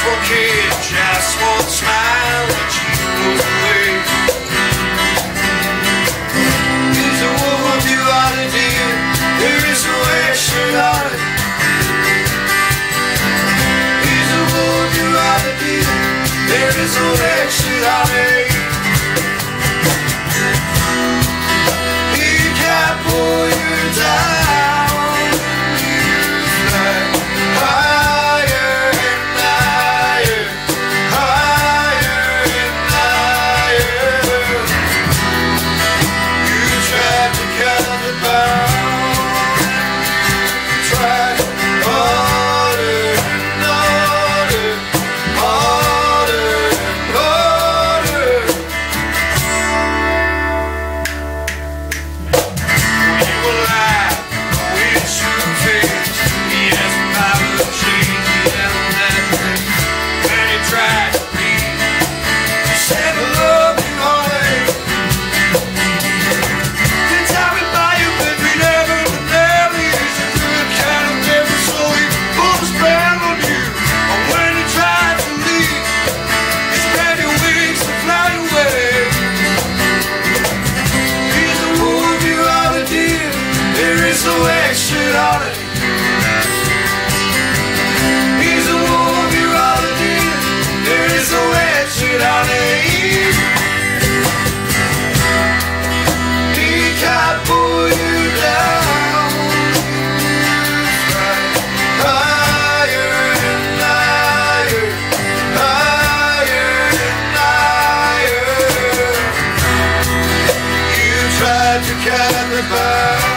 just won't just one smile she goes away. There's a you there is way she ought to. A you there is way. To cut the bound.